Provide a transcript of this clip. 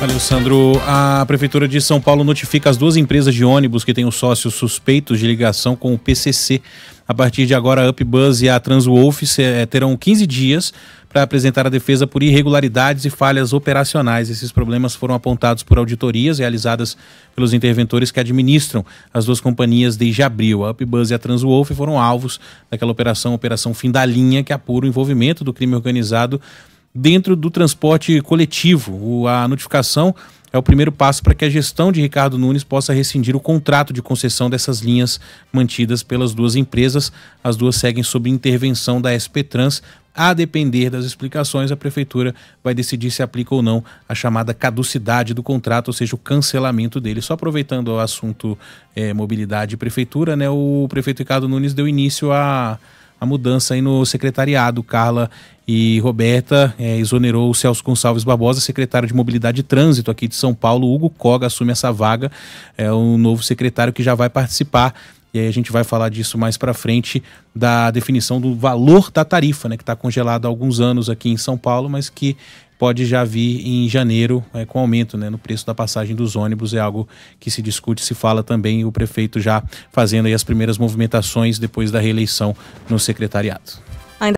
Valeu, Sandro. A Prefeitura de São Paulo notifica as duas empresas de ônibus que têm os sócios suspeitos de ligação com o PCC. A partir de agora, a Upbus e a Transwolf eh, terão 15 dias para apresentar a defesa por irregularidades e falhas operacionais. Esses problemas foram apontados por auditorias realizadas pelos interventores que administram as duas companhias desde abril. A Upbus e a Transwolf foram alvos daquela operação, Operação Fim da Linha, que apura o envolvimento do crime organizado dentro do transporte coletivo. a notificação é o primeiro passo para que a gestão de Ricardo Nunes possa rescindir o contrato de concessão dessas linhas mantidas pelas duas empresas. As duas seguem sob intervenção da SP Trans. A depender das explicações, a prefeitura vai decidir se aplica ou não a chamada caducidade do contrato, ou seja, o cancelamento dele. Só aproveitando o assunto é, mobilidade e prefeitura, né, o prefeito Ricardo Nunes deu início a a mudança aí no secretariado. Carla e Roberta é, exonerou o Celso Gonçalves Barbosa, secretário de Mobilidade e Trânsito aqui de São Paulo. Hugo Koga assume essa vaga, é o novo secretário que já vai participar. E aí a gente vai falar disso mais para frente, da definição do valor da tarifa, né, que está congelado há alguns anos aqui em São Paulo, mas que pode já vir em janeiro é, com aumento né, no preço da passagem dos ônibus. É algo que se discute, se fala também, o prefeito já fazendo as primeiras movimentações depois da reeleição no secretariado.